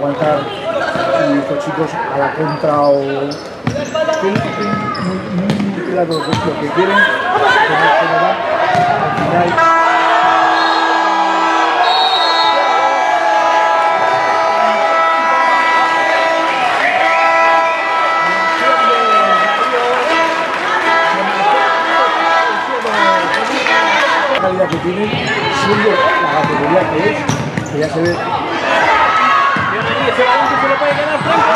avanzar y estos chicos a la contra o claro lo que, quieren, va. Al que tienen, siendo la categoría que es, ya se ve Ahí ese balón que se lo puede quedar Franco.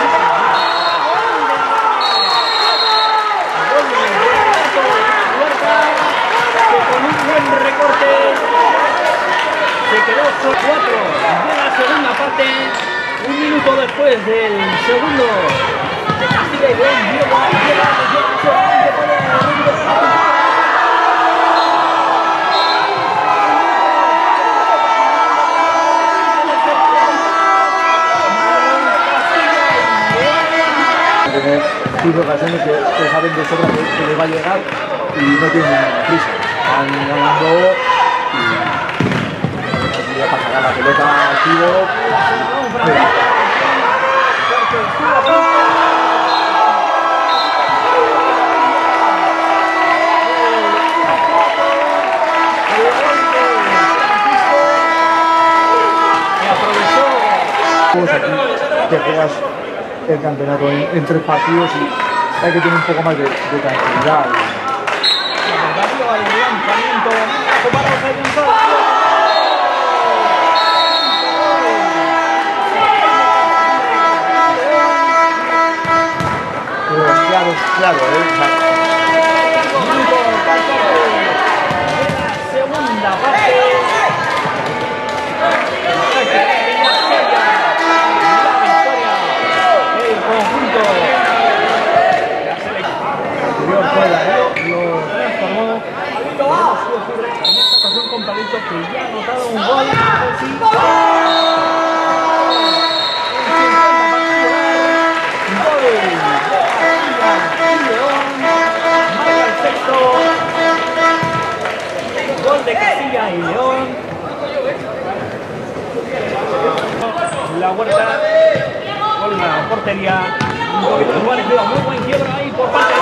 Se quedó solo cuatro de la segunda parte. Un minuto después del segundo tener cinco ocasiones que, saben de sobra que, que les va a llegar y no tienen prisa. Van ganando y ya la pelota aquí te juegas el campeonato en, tres partidos y hay que tener un poco más de, tranquilidad. Fibre en esta ocasión con Palito que ya ha anotado un gol. Gol de Castilla y León. La huerta con la portería. Un poquito de pero muy buen quiebro ahí por parte de